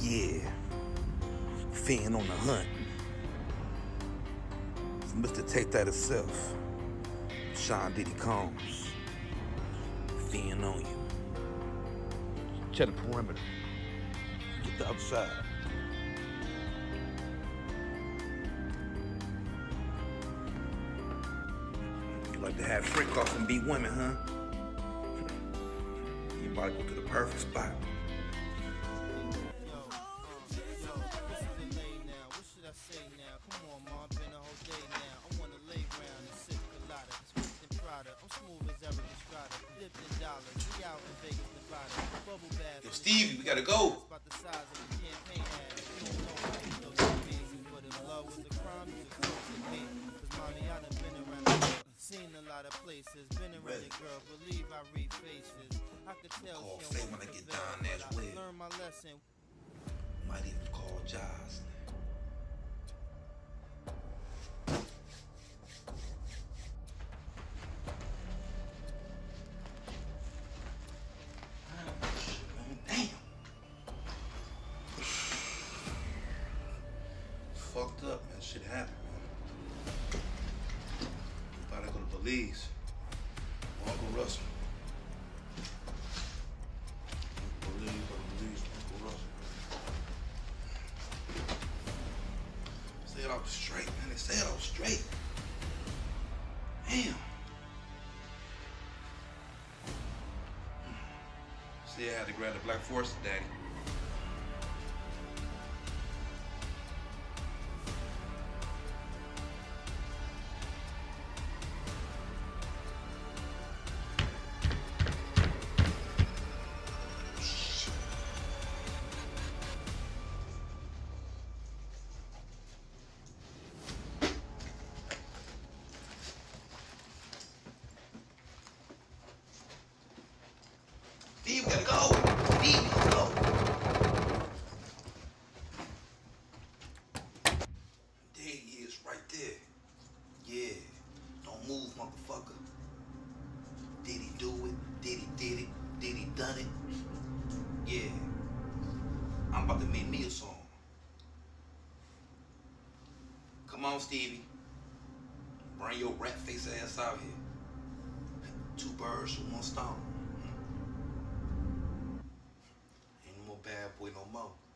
Yeah. Fin on the hunt. It's Mr. Take That itself. Sean Diddy Combs. Fin on you. Check the perimeter. Get the outside. You like to have freak off and beat women, huh? You to go to the perfect spot. I say now? Come on, ma, been a whole day now. I wanna lay round and sip colada, Swift and Prada. I'm smooth as Erik Estrada, dipped in dollars. We out in Vegas, Nevada. Bubble bath. Yo, Stevie, we gotta go. About the size of a campaign ad. You don't know how you know but if love was a crime, you could close to me. Cause mommy, I done been around the world. Seen a lot of places, been around Really? it, girl. Believe I read faces. I could tell Call she don't when want I to get down there as but I. Learned my lesson. Might even call Giles. Fucked up, man. Shit happened, man. About to go to Belize. Uncle Russell. Belize, Belize, Uncle Russell. It off straight, man. They say it off straight. Damn. See, I had to grab the Black Force, Daddy. Steve, we gotta go. Steve, let's go. There he is, right there. Yeah. Don't move, motherfucker. Did he do it? Did he did it? Did he done it? Yeah. I'm about to make me a song. Come on, Stevie. Bring your rat face ass out here. Two birds with one stone. Bad boy no more.